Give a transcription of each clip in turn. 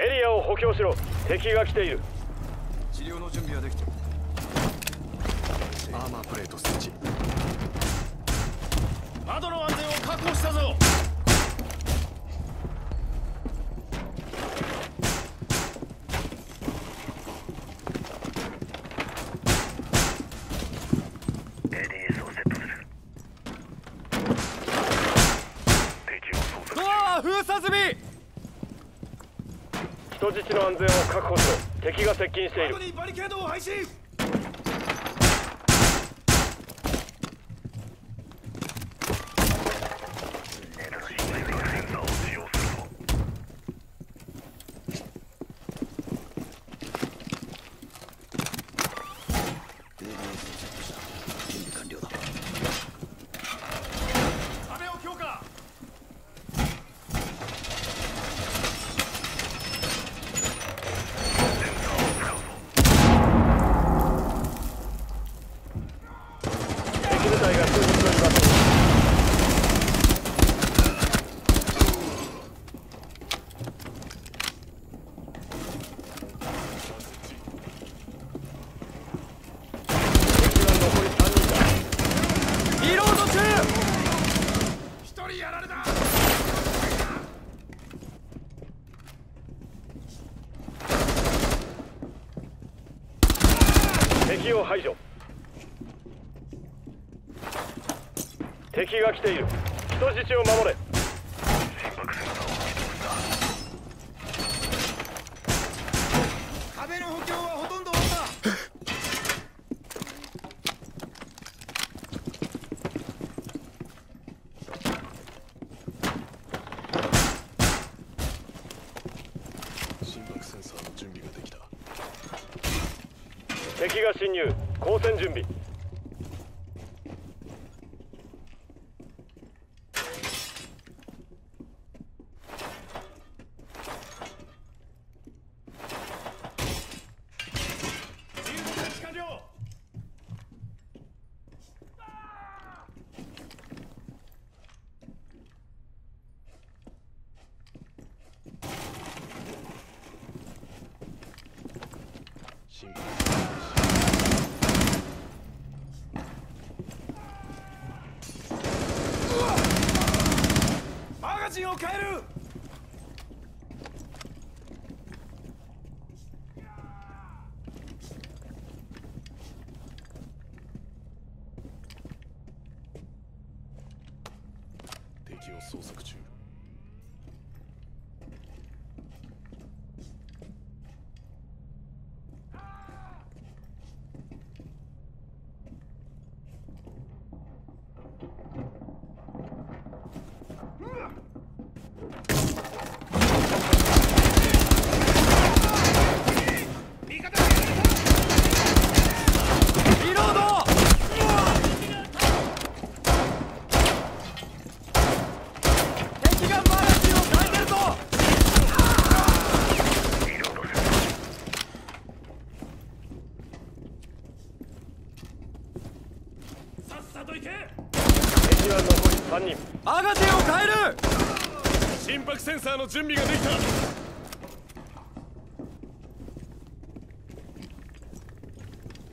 エリアを補強しろ。敵が来ている。治療の準備はできてる。アーマープレート設置窓の安全を確保したぞドア封鎖済み人質の安全を確保しろ敵が接近している。バリケードを配置準備完了だ壁を強化敵部隊が人質を奪っている敵は残り3人だリロード中一人やられた敵を排除。敵が来ている。人質を守れ壁の補強はほとんど終わった心拍センサーの準備ができた敵が侵入交戦準備。自由の開始完了心拍ジンを変える敵を捜索中リロード敵がマガジンを変えてるぞさっさと行け敵は残り3人マガジンを変える心拍センサーの準備ができた。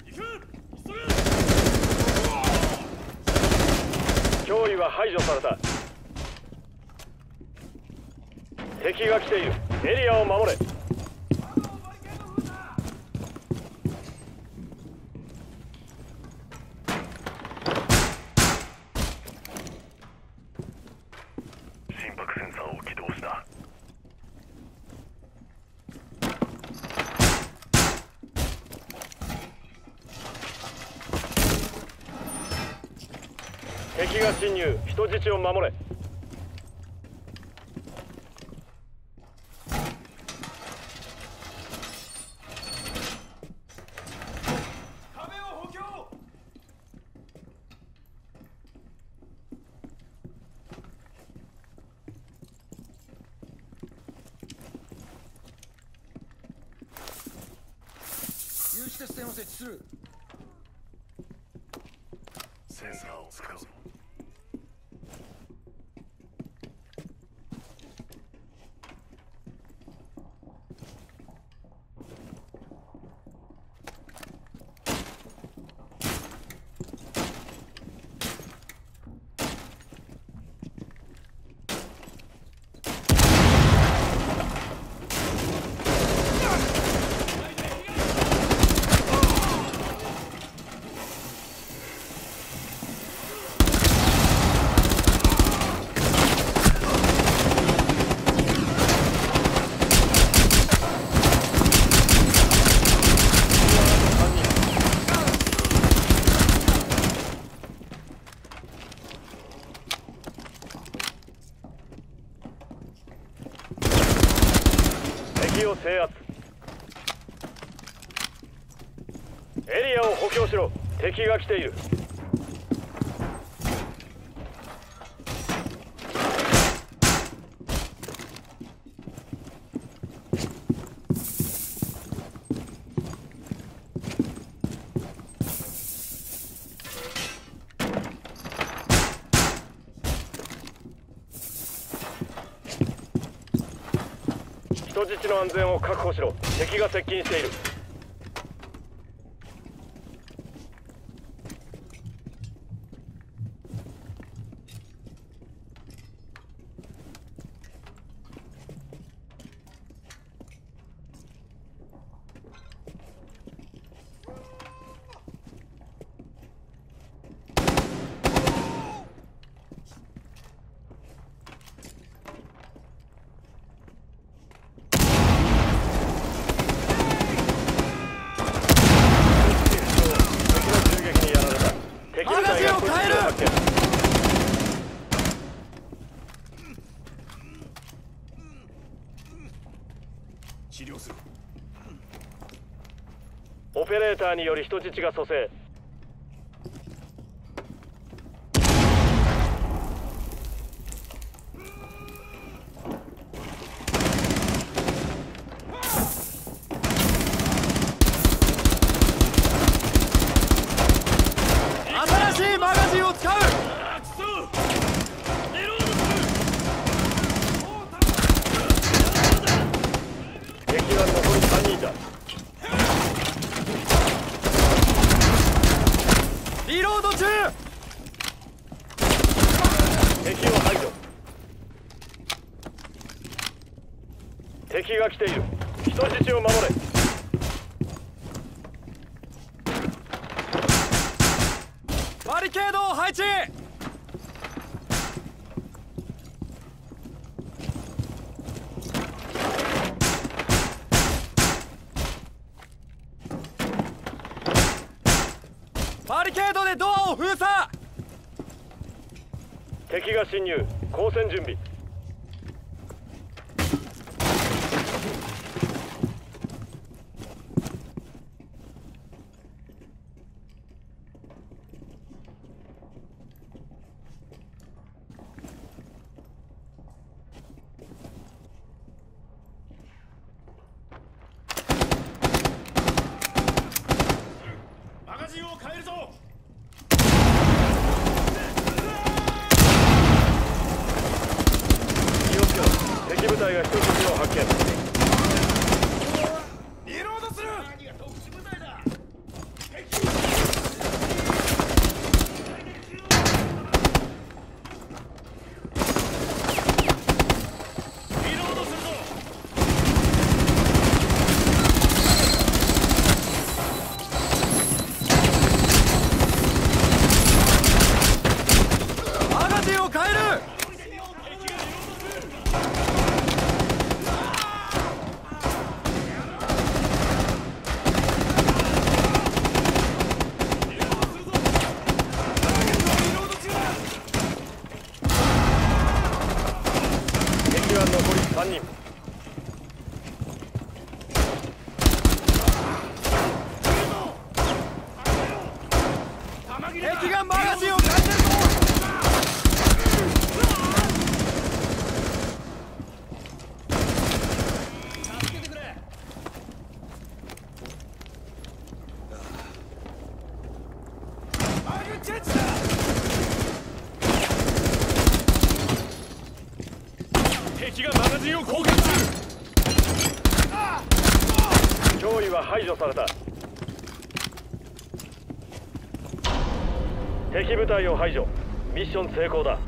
行く。急げ脅威は排除された。敵が来ている。エリアを守れ。心拍センサーを起動した敵が侵入。人質を守れ。壁を補強有刺鉄線を設置するセンサーを使う敵を制圧。エリアを補強しろ。敵が来ている。人質の安全を確保しろ。敵が接近している敵の銃撃にやられた敵部隊が人質を発見治療するオペレーターにより人質が蘇生。新しいマガジンを使う。あくそリロード敵は残り3人だリロード中。敵を排除。敵が来ている。人質を守れ。バリケードを配置バリケードでドアを封鎖！敵が侵入。交戦準備。マガジンを変えるぞ気をつけろ敵部隊が人質を発見リロードするリロードするぞマガジンを変える敵は残り3人敵がマガジンを変えてるぞマグチェッチだ敵がマガジンを交換中脅威は排除された敵部隊を排除。ミッション成功だ。